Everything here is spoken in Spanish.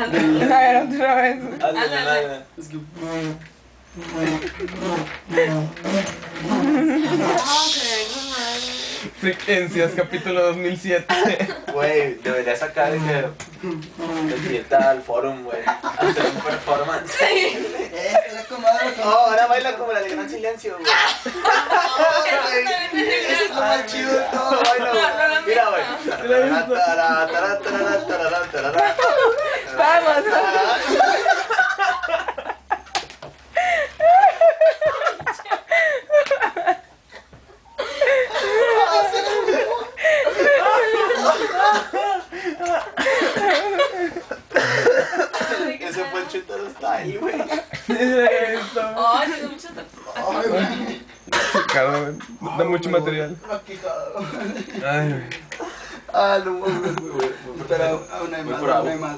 A ver, otra vez. Ándale. hazle. Es que. Frecuencias, capítulo 2007. Güey, debería sacar. De fiesta al forum, güey. Hacer un performance. Eh, comadre. No, ahora baila como la de Gran Silencio, güey. Eso es lo más chido de todo. Baila, Mira, güey. Vamos. Ese fue el Chutaro Style, güey. Ay, tiene mucho Ay, güey. Cabrón, da mucho material. Maquijado. Ay, güey. Ah, no mames, güey. Pero aún hay Muy más, bravo. aún hay más.